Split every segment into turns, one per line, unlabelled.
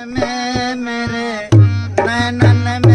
मैं मेरे मैं नन्हे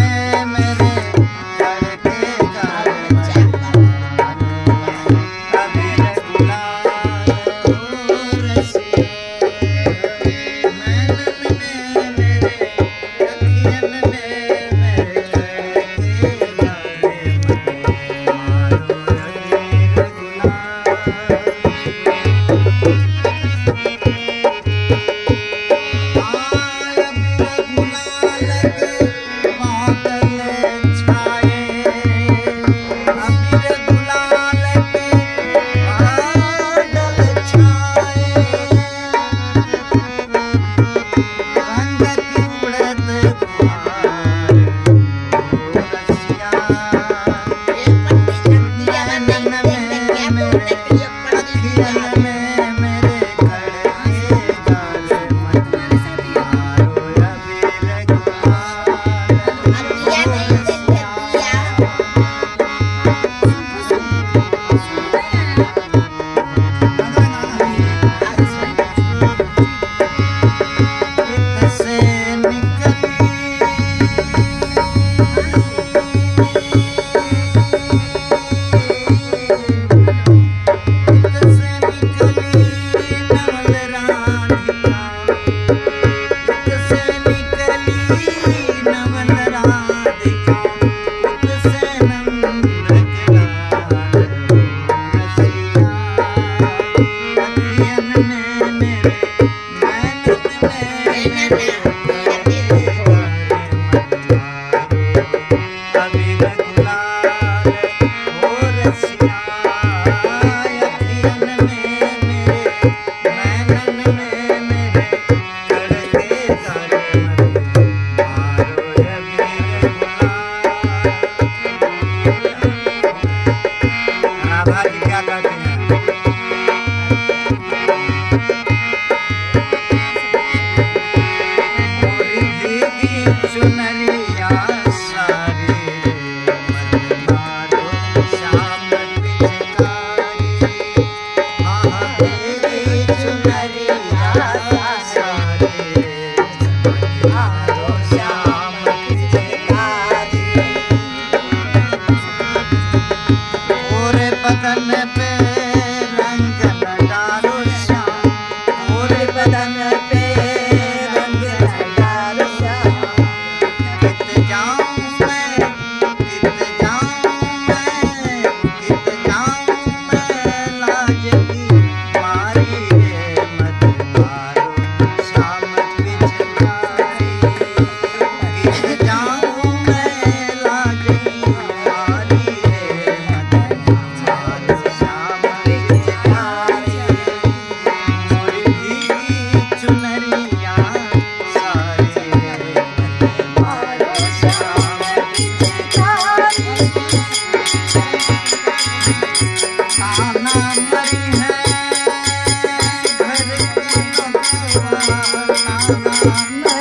I que a